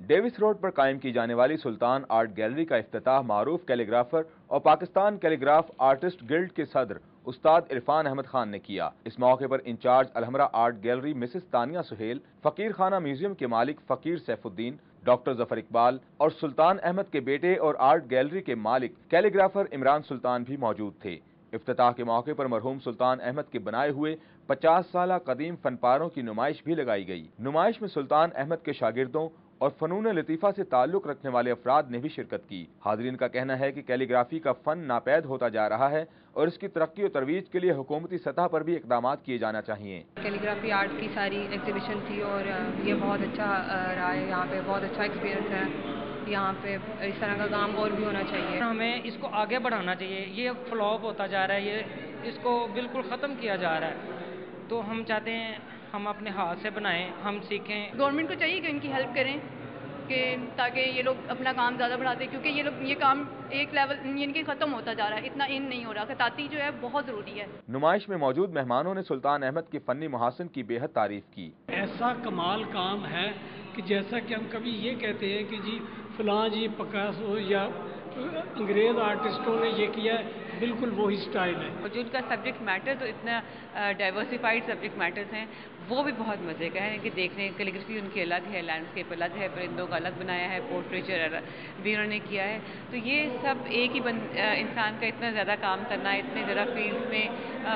Davis road پر قائم کی جانے والی سلطان آرٹ گیلری کا افتتاح معروف کیلیگرافر اور پاکستان کیلیگراف آرٹسٹ گلڈ کے صدر استاد عرفان احمد خان نے کیا۔ اس موقع پر incharge Alhamra art gallery Mrs Tania Sohail, Faqir Khana museum کے مالک فقیر سیف الدین، ڈاکٹر ظفر اقبال اور سلطان احمد کے بیٹے اور آرٹ گیلری کے مالک کیلیگرافر عمران سلطان بھی موجود تھے۔ افتتاح کے موقع پر مرحوم سلطان احمد کے بنائے ہوئے پچاس سالہ قدیم فن پاروں کی نمائش بھی لگائی گئی۔ نمائش میں سلطان احمد کے شاگردوں اور فنون لطیفہ سے تعلق رکھنے والے افراد نے بھی شرکت کی۔ حاضرین کا کہنا ہے کہ کیلیگرافی کا فن ناپید ہوتا جا رہا ہے اور اس کی ترقی و ترویج کے لیے حکومتی سطح پر بھی اقدامات کیے جانا چاہیے۔ کیلیگرافی آرٹ کی ساری ایگزیبیشن تھی اور یہ بہت اچھا رہا ہے۔ یہاں پہ بہت اچھا ایکسپیرینس ہے۔ یہاں پہ اس طرح کا کام اور بھی ہونا چاہیے۔ ہمیں اس کو آگے بڑھانا چاہیے۔ یہ فلوپ ہوتا جا رہا ہے۔ یہ اس کو بالکل ختم کیا جا رہا ہے۔ تو ہم چاہتے ہیں ہم اپنے ہاتھ سے بنائیں ہم سیکھیں۔ گورنمنٹ کو چاہیے کہ ان کی ہیلپ کریں کہ تاکہ یہ لوگ اپنا کام زیادہ بڑھاتے کیونکہ یہ لوگ یہ کام ایک لیول ان کے ختم ہوتا جا رہا ہے اتنا ان نہیں ہو رہا۔ خطاطی جو ہے بہت ضروری ہے۔ نمائش میں موجود مہمانوں نے سلطان احمد کے فنی محاسن کی بے حد تعریف کی۔ ایسا کمال کام ہے کہ جیسا کہ ہم کبھی یہ کہتے ہیں کہ جی فلاں جی پکاسو یا انگریز آرٹسٹوں نے یہ کیا ہے بالکل وہی سٹائل ہے۔ جو ان کا سبجیکٹ میٹر تو اتنا ڈائیورسیفائڈ سبجیکٹ میٹرز ہیں وہ بھی بہت مزے کا ہے۔ کہ دیکھنے کیلیگرافی ان کی الگ ہے لینڈسکیپ الگ ہے پرندوں کا الگ بنایا ہے پورٹریچر بھی انہوں نے کیا ہے۔ تو یہ سب ایک ہی انسان کا اتنا زیادہ کام کرنا اتنے زیادہ فیلڈ میں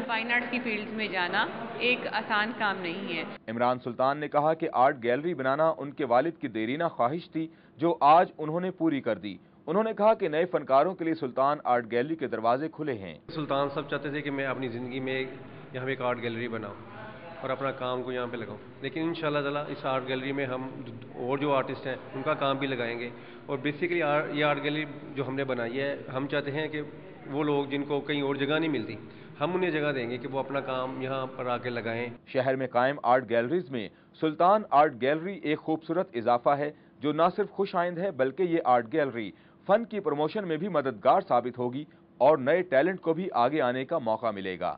فائن آرٹس کی فیلڈ میں جانا ایک آسان کام نہیں ہے۔ عمران سلطان نے کہا کہ آرٹ گیلری بنانا ان کے والد کی دیرینہ خواہش تھی جو آج انہوں نے پوری کر دی۔ انہوں نے کہا کہ نئے فنکاروں کے لیے سلطان آرٹ گیلری کے دروازے کھلے ہیں۔ سلطان سب چاہتے تھے کہ میں اپنی زندگی میں یہاں ایک آرٹ گیلری بناؤں اور اپنا کام کو یہاں پہ لگاؤں۔ لیکن ان شاء اللہ تعالیٰ اس آرٹ گیلری میں ہم اور جو آرٹسٹ ہیں ان کا کام بھی لگائیں گے۔ اور بیسیکلی یہ آرٹ گیلری جو ہم نے بنائی ہے ہم چاہتے ہیں کہ وہ لوگ جن کو کہیں اور جگہ نہیں ملتی ہم انہیں جگہ دیں گے کہ وہ اپنا کام یہاں پر آ کے لگائیں۔ شہر میں قائم آرٹ گیلریز میں سلطان آرٹ گیلری ایک خوبصورت اضافہ ہے جو نہ صرف خوش آئند ہے بلکہ یہ آرٹ گیلری فن کی پروموشن میں بھی مددگار ثابت ہوگی اور نئے ٹیلنٹ کو بھی آگے آنے کا موقع ملے گا۔